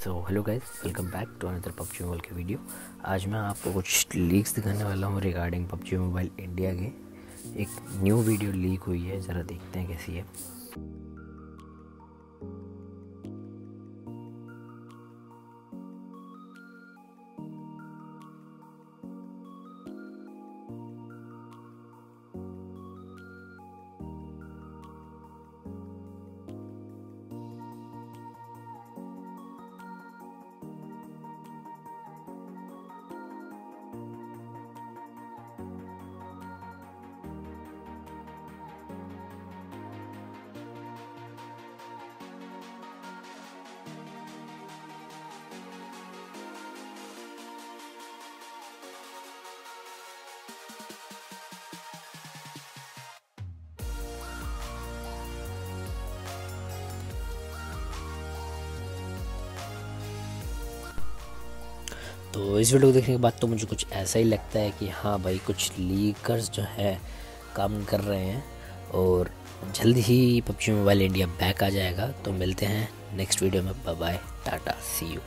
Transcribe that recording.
Hello guys welcome back to another PUBG mobile की video आज मैं आपको कुछ लीक्स दिखाने वाला हूँ रिगार्डिंग पबजी मोबाइल इंडिया के। एक न्यू वीडियो लीक हुई है, ज़रा देखते हैं कैसी है। तो इस वीडियो को देखने के बाद तो मुझे कुछ ऐसा ही लगता है कि हाँ भाई, कुछ लीकर्स जो हैं, काम कर रहे हैं और जल्द ही पबजी मोबाइल इंडिया बैक आ जाएगा। तो मिलते हैं नेक्स्ट वीडियो में। Bye tata see you